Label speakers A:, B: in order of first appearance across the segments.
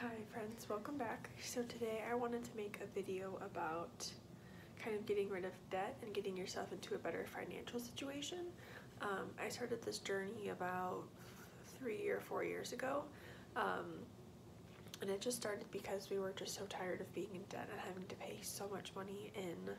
A: Hi friends, welcome back. So today I wanted to make a video about kind of getting rid of debt and getting yourself into a better financial situation. Um, I started this journey about three or four years ago. Um, and it just started because we were just so tired of being in debt and having to pay so much money in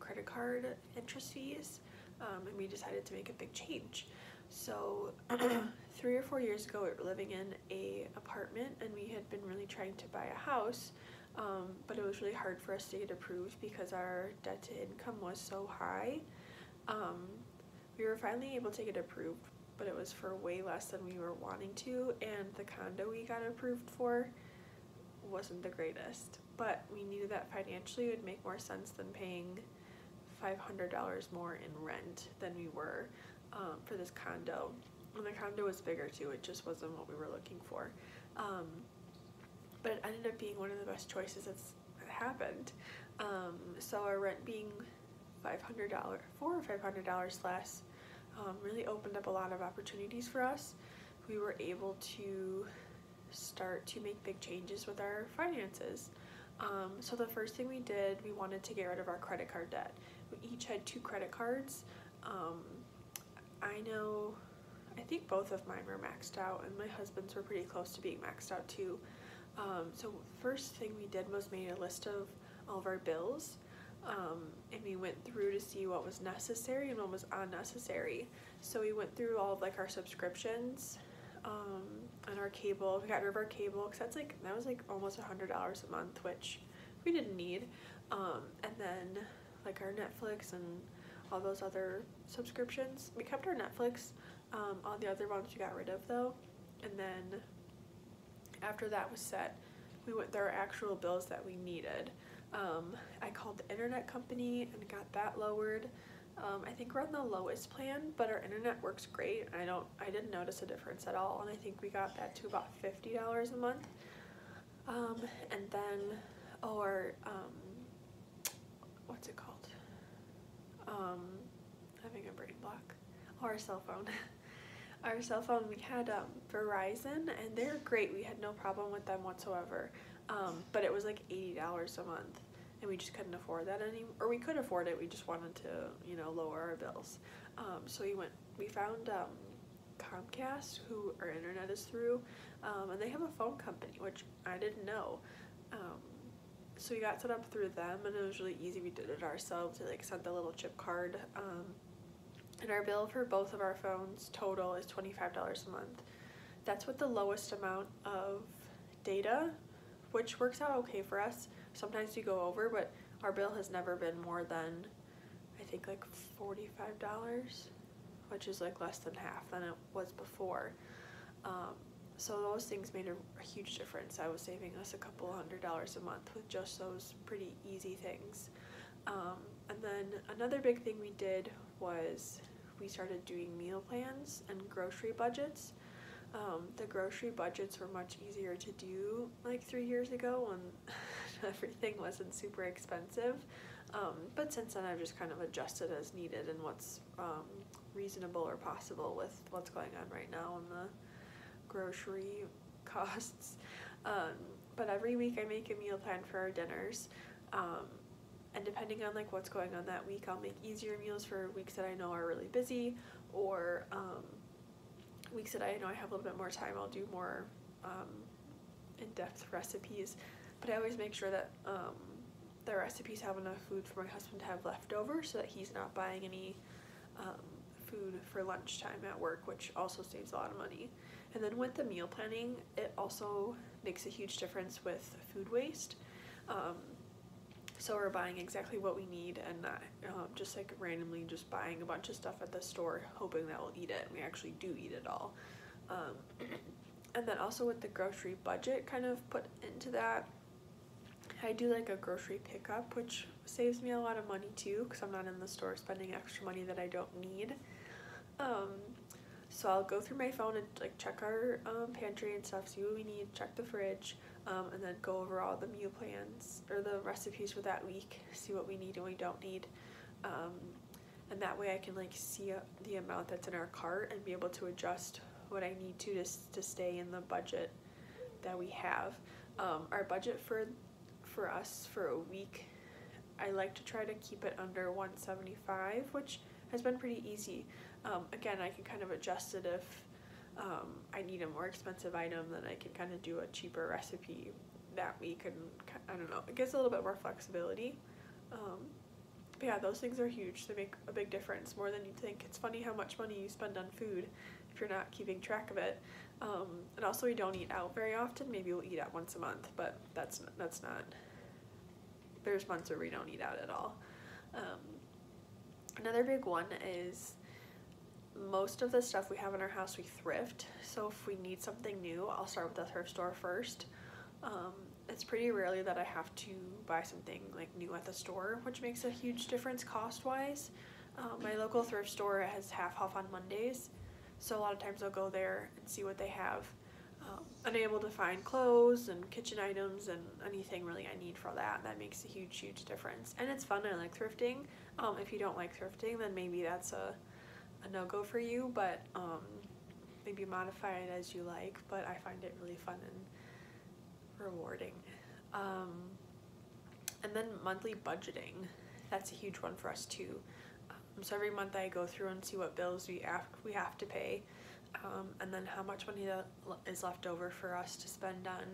A: credit card interest fees. Um, and we decided to make a big change. So three or four years ago, we were living in a apartment, and we had been really trying to buy a house, um, but it was really hard for us to get approved because our debt to income was so high. Um, we were finally able to get approved, but it was for way less than we were wanting to, and the condo we got approved for wasn't the greatest. But we knew that financially it would make more sense than paying $500 more in rent than we were um, for this condo. And the condo was bigger too, it just wasn't what we were looking for. Um, but it ended up being one of the best choices that's happened. Um, so our rent being $500, four or $500 less um, really opened up a lot of opportunities for us. We were able to start to make big changes with our finances. Um, so the first thing we did, we wanted to get rid of our credit card debt. We each had two credit cards. Um, I know, I think both of mine were maxed out and my husband's were pretty close to being maxed out too. Um, so first thing we did was made a list of all of our bills um, and we went through to see what was necessary and what was unnecessary. So we went through all of like our subscriptions um, and our cable. We got rid of our cable because that's like that was like almost a hundred dollars a month, which we didn't need. Um, and then like our Netflix and all those other subscriptions. We kept our Netflix. Um, all the other ones we got rid of though. And then after that was set, we went there are actual bills that we needed. Um, I called the internet company and got that lowered. Um, I think we're on the lowest plan, but our internet works great. I don't, I didn't notice a difference at all, and I think we got that to about fifty dollars a month. Um, and then, or um, what's it called? Um, having a brain block. Or our cell phone. our cell phone, we had um, Verizon, and they're great. We had no problem with them whatsoever. Um, but it was like eighty dollars a month and we just couldn't afford that anymore. Or we could afford it, we just wanted to, you know, lower our bills. Um, so we went, we found um, Comcast, who our internet is through, um, and they have a phone company, which I didn't know. Um, so we got set up through them, and it was really easy. We did it ourselves. They like sent the little chip card, and our bill for both of our phones total is twenty five dollars a month. That's with the lowest amount of data, which works out okay for us sometimes you go over, but our bill has never been more than, I think like $45, which is like less than half than it was before. Um, so those things made a, a, huge difference. I was saving us a couple hundred dollars a month with just those pretty easy things. Um, and then another big thing we did was we started doing meal plans and grocery budgets. Um, the grocery budgets were much easier to do like three years ago when everything wasn't super expensive. Um, but since then, I've just kind of adjusted as needed and what's um, reasonable or possible with what's going on right now in the grocery costs. Um, but every week I make a meal plan for our dinners. Um, and depending on like what's going on that week, I'll make easier meals for weeks that I know are really busy or um, weeks that I know I have a little bit more time, I'll do more um, in-depth recipes but I always make sure that um, the recipes have enough food for my husband to have left over so that he's not buying any um, food for lunchtime at work, which also saves a lot of money. And then with the meal planning, it also makes a huge difference with food waste. So we're buying exactly what we need and not um, just like randomly just buying a bunch of stuff at the store hoping that we'll eat it. We actually do eat it all. Um, and then also with the grocery budget kind of put into that, I do like a grocery pickup, which saves me a lot of money too, because I'm not in the store spending extra money that I don't need. Um, so I'll go through my phone and like check our um, pantry and stuff, see what we need, check the fridge, um, and then go over all the meal plans or the recipes for that week, see what we need and we don't need. Um, and that way I can like see uh, the amount that's in our cart and be able to adjust what I need to to, to stay in the budget that we have. Um, our budget for for us for a week, I like to try to keep it under 175, which has been pretty easy. Um, again, I can kind of adjust it if um, I need a more expensive item, then I can kind of do a cheaper recipe that week, and I don't know, it gives a little bit more flexibility. Um, but yeah, those things are huge. They make a big difference, more than you think. It's funny how much money you spend on food if you're not keeping track of it. Um, and also, we don't eat out very often. Maybe we'll eat out once a month, but that's not, that's not. There's months where we don't eat out at all. Um, another big one is most of the stuff we have in our house we thrift. So if we need something new, I'll start with the thrift store first. Um, it's pretty rarely that I have to buy something like new at the store, which makes a huge difference cost wise. Um, my local thrift store has half off on Mondays, so a lot of times I'll go there and see what they have. Um, unable to find clothes and kitchen items and anything really I need for that. That makes a huge, huge difference. And it's fun. I like thrifting. Um, if you don't like thrifting, then maybe that's a, a no go for you, but um, maybe modify it as you like. But I find it really fun and rewarding. Um, and then monthly budgeting. That's a huge one for us too. Um, so every month I go through and see what bills we have, we have to pay, um, and then how much money is left over for us to spend on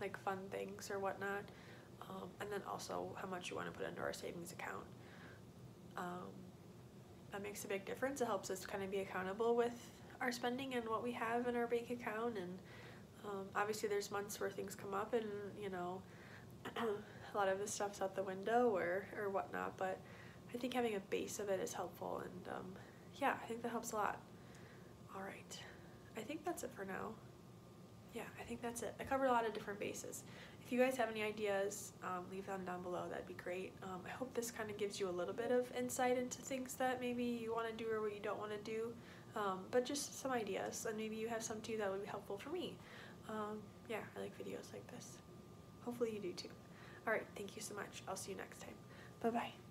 A: like fun things or whatnot, um, and then also how much you want to put into our savings account. Um, that makes a big difference. It helps us kind of be accountable with our spending and what we have in our bank account and um, obviously, there's months where things come up, and you know, a lot of the stuff's out the window or or whatnot. But I think having a base of it is helpful, and um, yeah, I think that helps a lot. All right, I think that's it for now. Yeah, I think that's it. I covered a lot of different bases. If you guys have any ideas, um, leave them down below. That'd be great. Um, I hope this kind of gives you a little bit of insight into things that maybe you want to do or what you don't want to do. Um, but just some ideas, and maybe you have some too that would be helpful for me um, yeah, I like videos like this. Hopefully you do too. Alright, thank you so much. I'll see you next time. Bye-bye.